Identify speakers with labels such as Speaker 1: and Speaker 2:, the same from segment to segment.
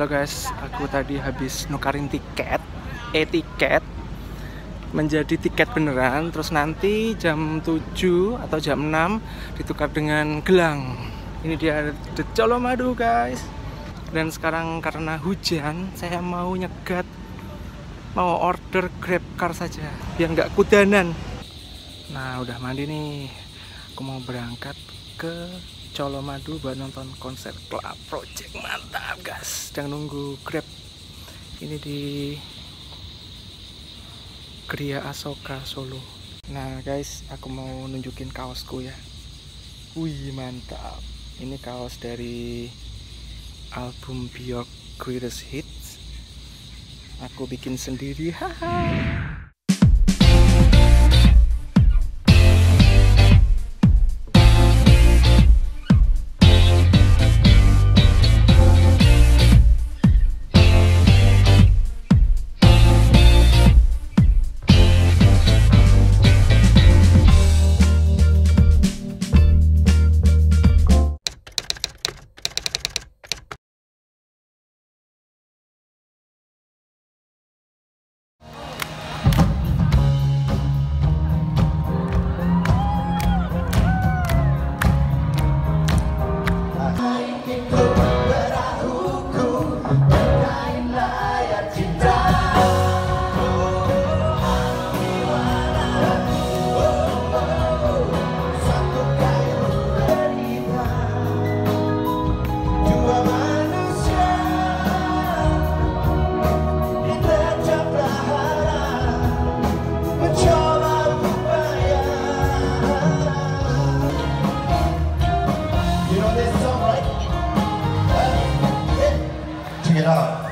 Speaker 1: Halo guys, aku tadi habis nukarin tiket, e-tiket menjadi tiket beneran terus nanti jam 7 atau jam 6 ditukar dengan gelang. Ini dia The Colomadu guys. Dan sekarang karena hujan, saya mau nyegat mau order Grab Car saja biar nggak kudanan. Nah, udah mandi nih. Aku mau berangkat ke Colomadu buat nonton konser Club Project. Mantap guys. Sedang nunggu Grab. Ini di Gria Asoka Solo. Nah guys aku mau nunjukin kaosku ya. Wih mantap. Ini kaos dari album Bjork Greatest Hits. Aku bikin sendiri. Haha
Speaker 2: it up.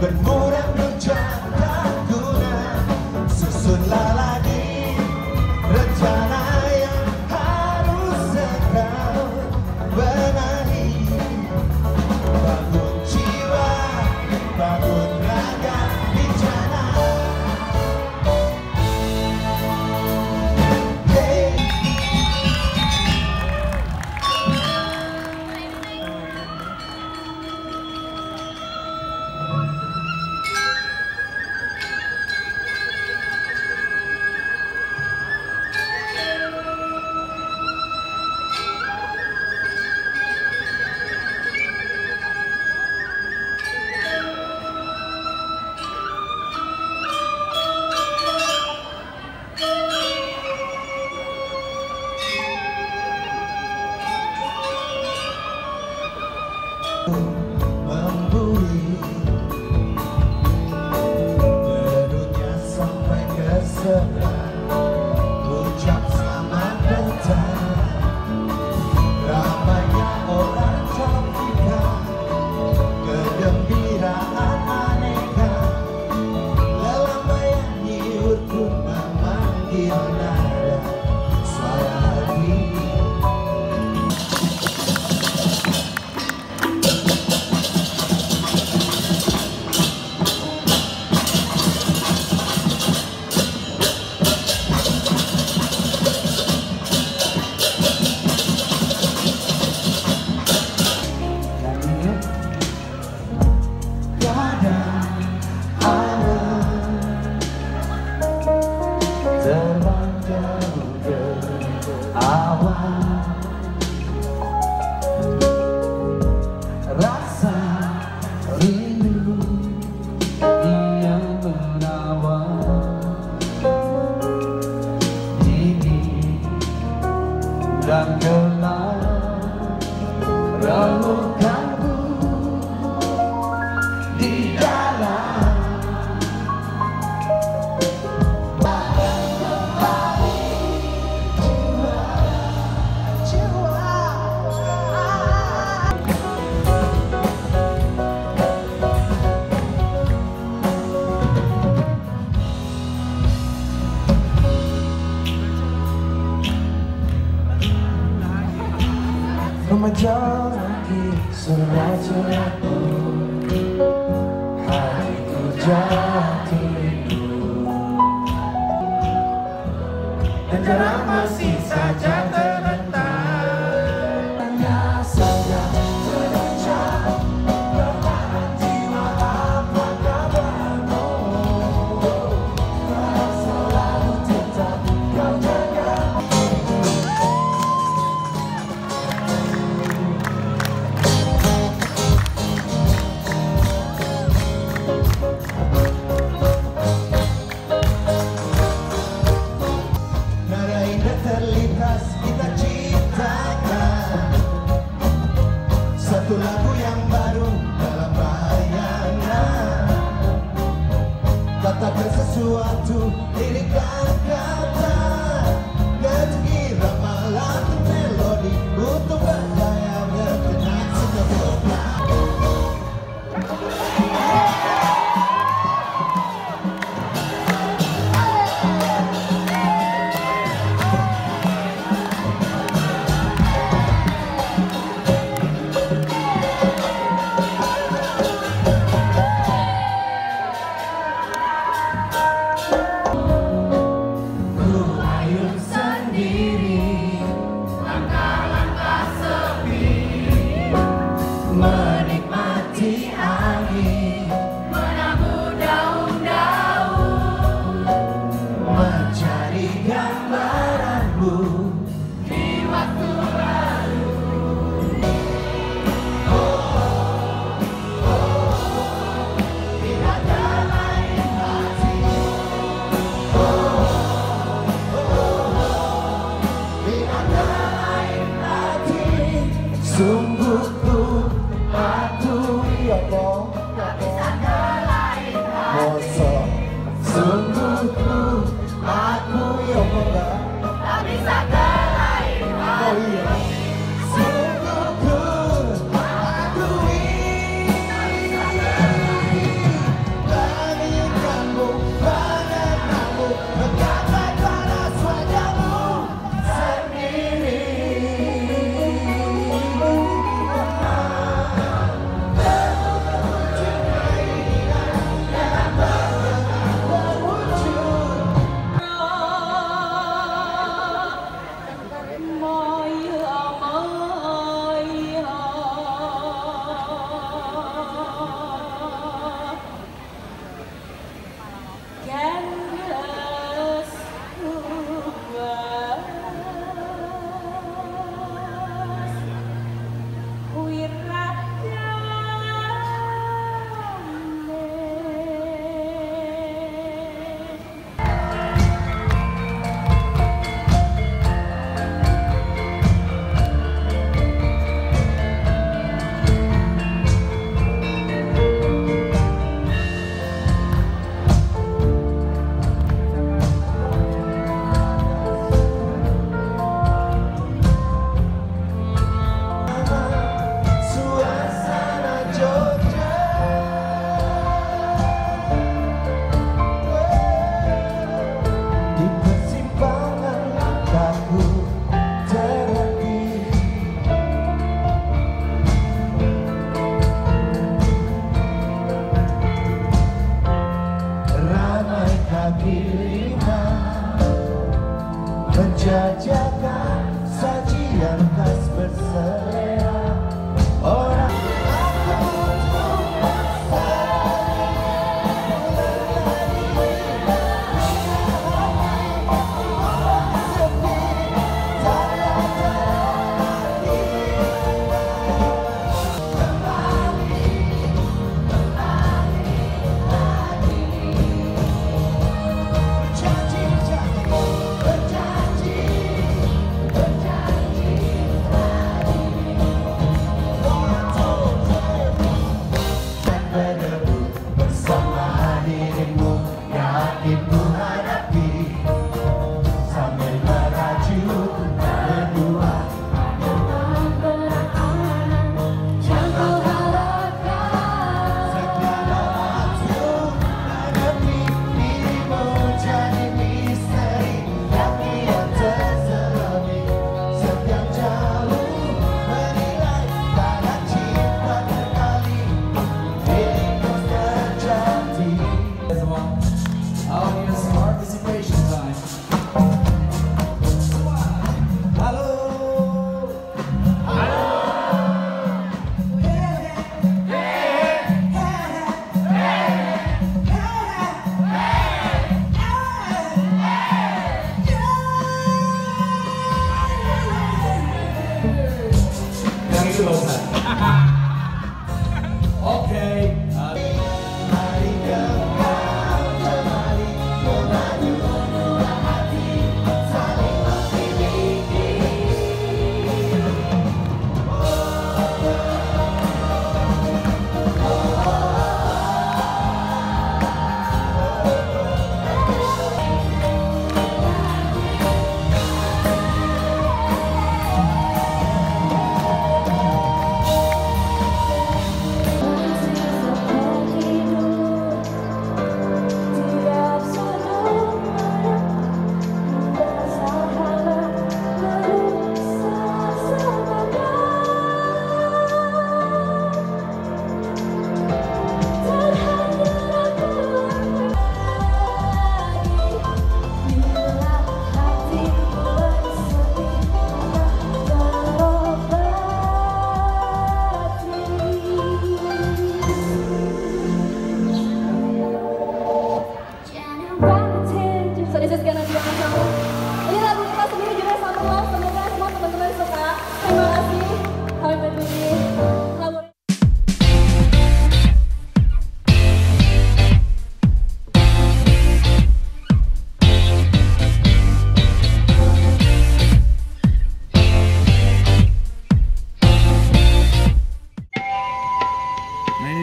Speaker 2: but no here now. terbang jauh ke awan dan jerah masih saja
Speaker 1: terjadi 숨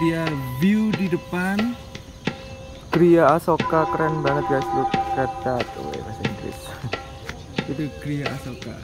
Speaker 1: dia view di depan. Gria Asoka keren banget guys look at that. Wih, bahasa Inggris. Itu Gria Asoka